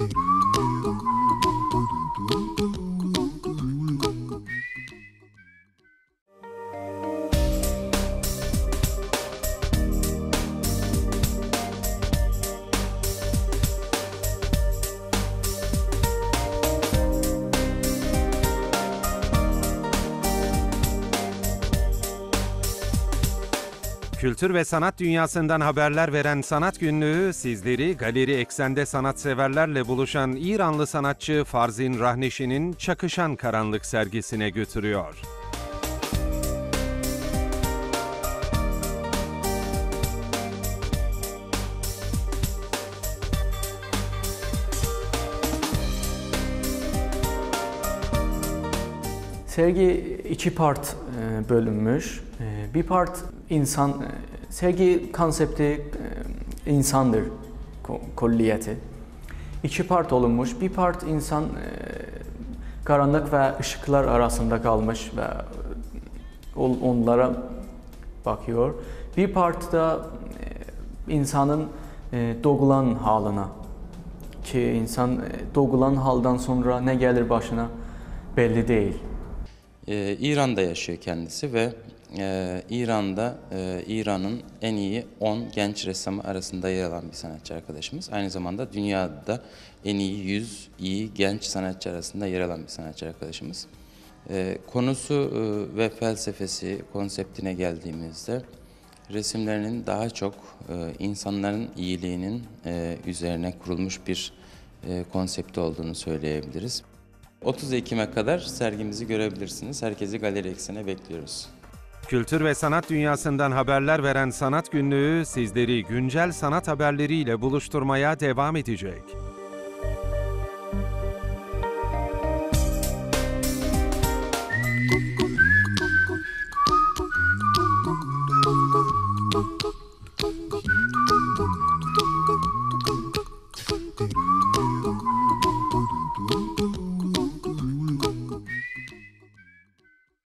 Do, do, do. Kültür ve sanat dünyasından haberler veren Sanat Günlüğü sizleri galeri eksende sanatseverlerle buluşan İranlı sanatçı Farzin Rahneşi'nin Çakışan Karanlık sergisine götürüyor. Sergi iki part bölünmüş. E, Bir part insan, e, sergi konsepti e, insandır ko- kolliyeti. İki part olunmuş. Bir part insan e, karanlık ve ışıklar arasında kalmış ve onlara bakıyor. Bir part da e, insanın e, doğulan halına ki insan e, doğulan haldan sonra ne gelir başına belli değil. Ee, İran'da yaşıyor kendisi ve e, İran'da e, İran'ın en iyi 10 genç ressamı arasında yer alan bir sanatçı arkadaşımız. Aynı zamanda dünyada en iyi 100 iyi genç sanatçı arasında yer alan bir sanatçı arkadaşımız. Ee, konusu e, ve felsefesi, konseptine geldiğimizde resimlerinin daha çok e, insanların iyiliğinin e, üzerine kurulmuş bir e, konsepti olduğunu söyleyebiliriz. 30 Ekim'e kadar sergimizi görebilirsiniz. Herkesi Galeri Eksen'e bekliyoruz. Kültür ve sanat dünyasından haberler veren Sanat Günlüğü sizleri güncel sanat haberleriyle buluşturmaya devam edecek.